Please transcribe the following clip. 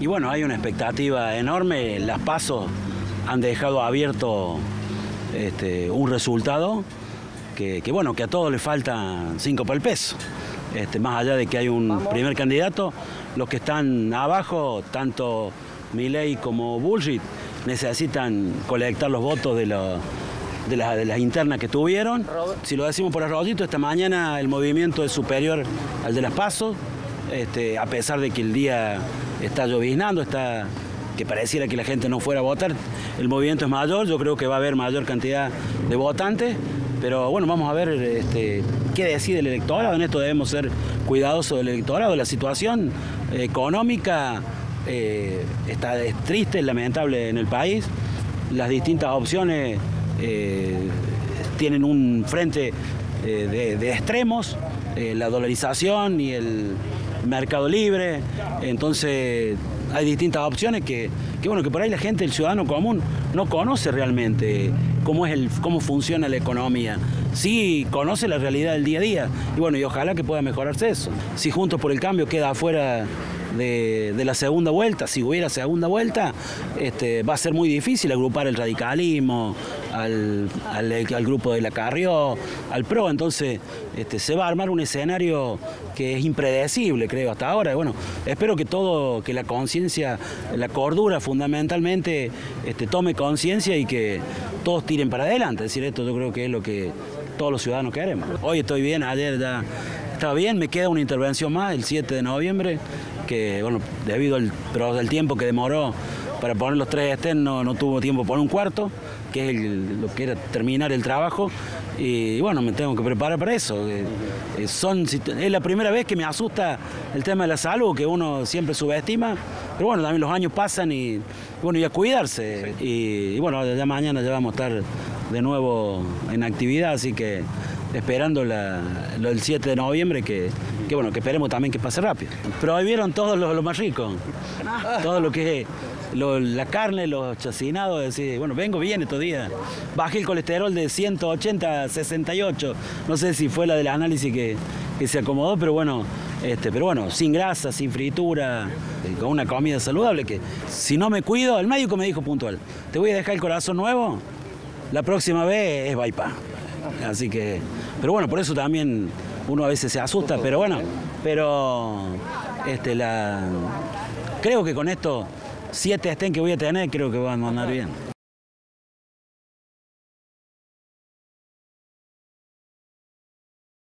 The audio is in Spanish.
Y bueno, hay una expectativa enorme. Las pasos han dejado abierto este, un resultado que, bueno, que a todos les faltan cinco por el peso. Este, más allá de que hay un primer candidato, los que están abajo, tanto Milei como Bullrich, necesitan colectar los votos de, de, las internas que tuvieron. Si lo decimos por arroyito, esta mañana el movimiento es superior al de las pasos, este, a pesar de que el día está lloviznando, está que pareciera que la gente no fuera a votar, el movimiento es mayor, yo creo que va a haber mayor cantidad de votantes, pero bueno, vamos a ver este, qué decide el electorado, en esto debemos ser cuidadosos del electorado, la situación económica eh, está es triste, lamentable en el país, las distintas opciones eh, tienen un frente eh, de, extremos, la dolarización y el mercado libre, entonces hay distintas opciones que, bueno, que por ahí la gente, el ciudadano común, no conoce realmente cómo es el, cómo funciona la economía. Sí conoce la realidad del día a día. Y bueno, y ojalá que pueda mejorarse eso. Si Juntos por el Cambio queda afuera de, la segunda vuelta, si hubiera segunda vuelta, este, va a ser muy difícil agrupar el radicalismo, al, grupo de la Carrió, al PRO, entonces este, se va a armar un escenario que es impredecible, creo, hasta ahora. Bueno, espero que todo, que la conciencia, la cordura fundamentalmente este, tome conciencia y que todos tiren para adelante. Es decir, esto yo creo que es lo que todos los ciudadanos queremos. Hoy estoy bien, ayer ya estaba bien, me queda una intervención más el 7 de noviembre, que bueno, debido al, pero tiempo que demoró para poner los tres externos, no tuvo tiempo para un cuarto, que es lo que era terminar el trabajo. Y, bueno, me tengo que preparar para eso. Eh, eh, son, es la primera vez que me asusta el tema de la salud, que uno siempre subestima. Pero bueno, también los años pasan y bueno, y a cuidarse. Y, y, bueno, ya mañana ya vamos a estar de nuevo en actividad, así que esperando la, lo del 7 de noviembre, que, bueno, que esperemos también que pase rápido. Vieron todo lo, más rico, todo lo que es la carne, los chacinados, decir, bueno, vengo bien estos días. Bajé el colesterol de 180 a 68, no sé si fue la del análisis que, se acomodó, pero bueno, este, pero bueno, sin grasa, sin fritura, eh, con una comida saludable, que si no me cuido, el médico me dijo puntual, te voy a dejar el corazón nuevo, la próxima vez es bypass. Así que, pero bueno, por eso también uno a veces se asusta, pero bueno, pero este, la, creo que con estos siete estén que voy a tener, creo que van a andar bien.